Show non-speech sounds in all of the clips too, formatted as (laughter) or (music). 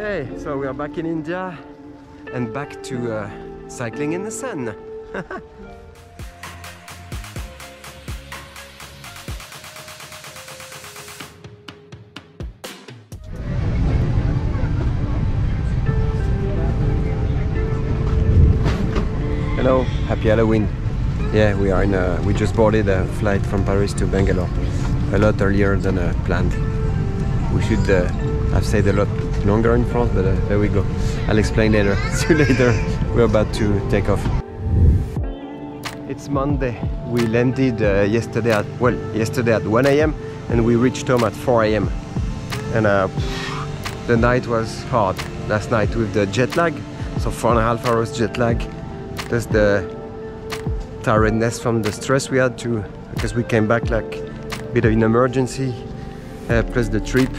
Hey, so we are back in India and back to uh, cycling in the sun. (laughs) Hello, happy Halloween. Yeah, we are in a, we just boarded a flight from Paris to Bangalore a lot earlier than uh, planned. We should uh, have stayed a lot longer in France, but uh, there we go. I'll explain later. (laughs) See you later. We're about to take off. It's Monday. We landed uh, yesterday at well, yesterday at 1 a.m. and we reached home at 4 a.m. And uh, the night was hard last night with the jet lag. So four and a half hours jet lag. Plus the tiredness from the stress we had to because we came back like a bit of an emergency. Uh, plus the trip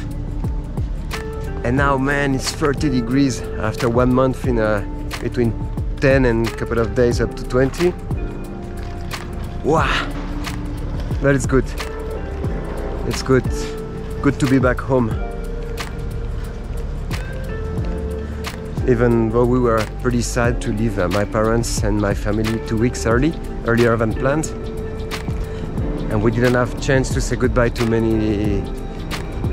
and now man it's 30 degrees after one month in a, between 10 and a couple of days up to 20 wow but it's good. It's good. Good to be back home. Even though we were pretty sad to leave uh, my parents and my family two weeks early earlier than planned. And we didn't have chance to say goodbye to many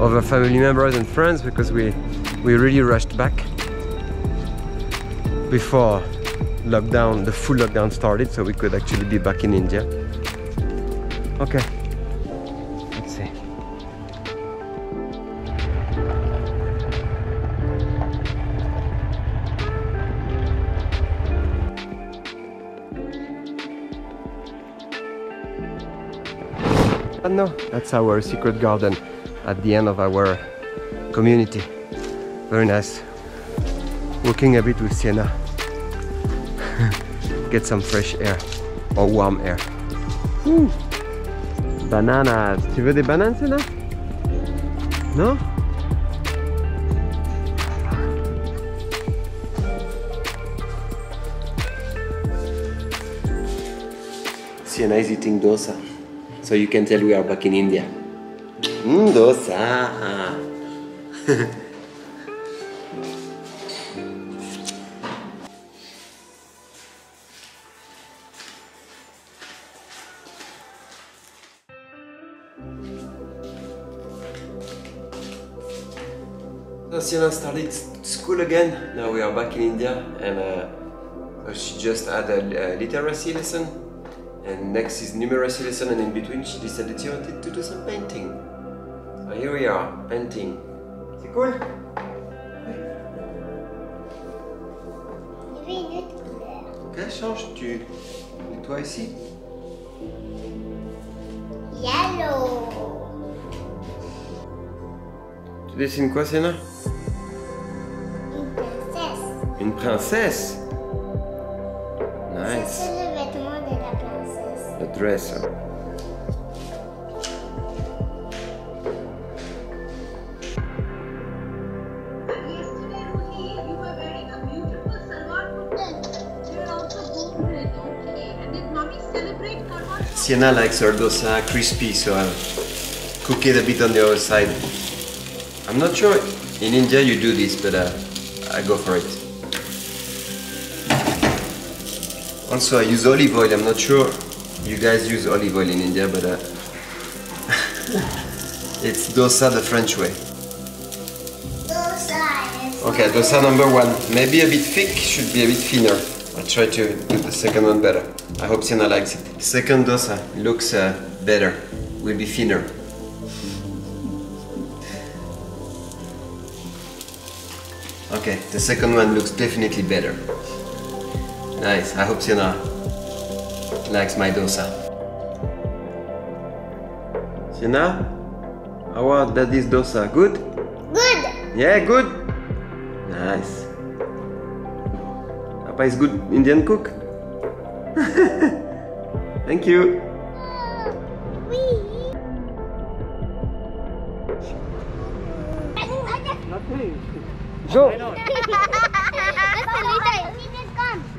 other family members and friends because we we really rushed back before lockdown the full lockdown started so we could actually be back in India. Okay. Let's see. No that's our secret garden at the end of our community. Very nice. Walking a bit with Sienna. (laughs) Get some fresh air or warm air. Woo. Bananas. Tu veux des bananes, Sienna? No? Sienna is eating dosa. So you can tell we are back in India. Mmm, dosa. So Sienna started school again. Now we are back in India, and uh, she just had a, a literacy lesson, and next is numeracy lesson, and in between she decided she wanted to do some painting. So here we are, painting. C'est cool? Il y avait une autre couleur. Ok, change, tu nettoies ici? Yellow. Tu dessines quoi, Sienna? Une princesse. Une princesse? Nice. Princesse. The dress. hein. Yesterday only you were wearing a beautiful salwar kurta. You are also golden red, okay? And did mommy celebrate Karwa Chauth? Sienna likes her dosa crispy, so I'll cook it a bit on the other side. I'm not sure in India you do this, but uh, I go for it. Also, I use olive oil. I'm not sure you guys use olive oil in India, but uh, (laughs) it's dosa the French way. Eyes. Okay, dosa number one. Maybe a bit thick, should be a bit thinner. I'll try to do the second one better. I hope Sienna likes it. Second dosa looks uh, better, will be thinner. Okay, the second one looks definitely better. Nice, I hope Sienna likes my dosa. Sienna, how are daddy's dosa? Good? Good. Yeah, good. Nice. Papa is good Indian cook. (laughs) Thank you. Uh, (laughs)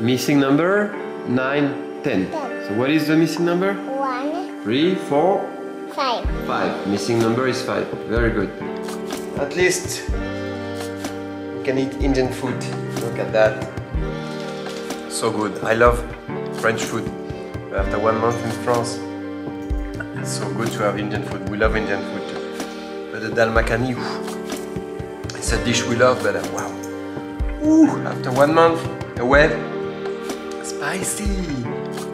Missing number nine, ten. So what is the missing number? one, Three, four, five. five. 5. Missing number is five. Very good. At least we can eat Indian food. Look at that. So good. I love French food. After one month in France, it's so good to have Indian food. We love Indian food too. But the dal makhani, it's a dish we love, but uh, wow. Ooh, after one month away, spicy.